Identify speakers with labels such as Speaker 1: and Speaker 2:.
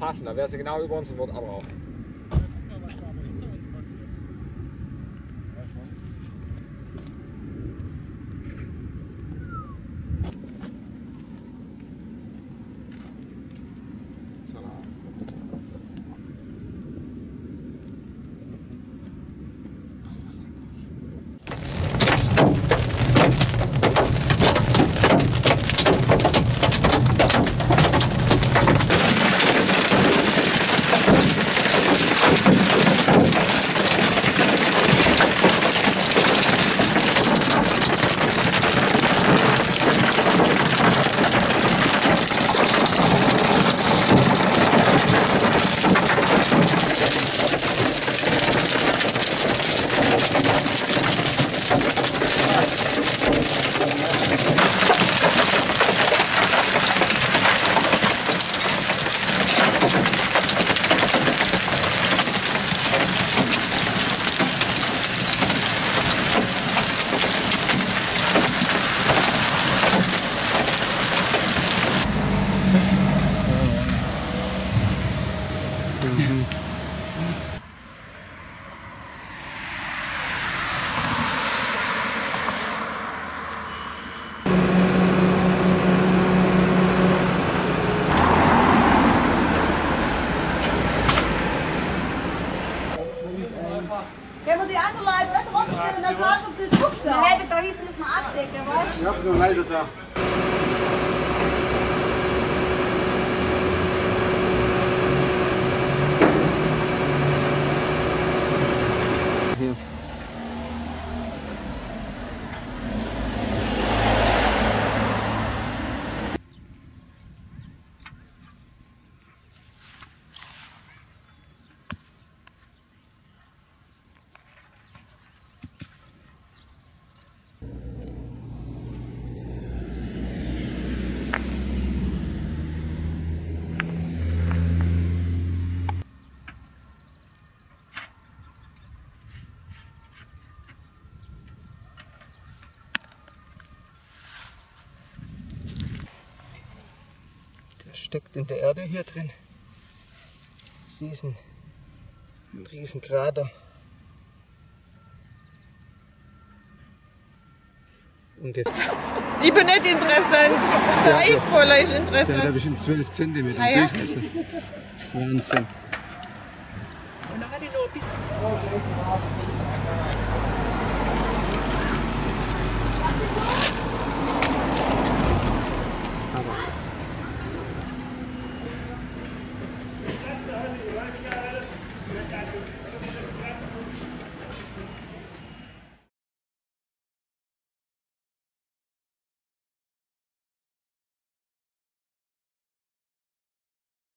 Speaker 1: passen. Da wäre sie genau über uns und wird abrauchen.
Speaker 2: we hebben de klas op de
Speaker 3: groep staan. Daar hier plus afdekken, ik. steckt in der Erde hier drin. Riesen, ein Riesenkrater. Ungefähr.
Speaker 4: Ich bin nicht interessant. Der Eisboller ist interessant.
Speaker 3: Der hat bestimmt 12 cm
Speaker 4: ah, ja.
Speaker 3: Durchmesser. Wahnsinn. Aber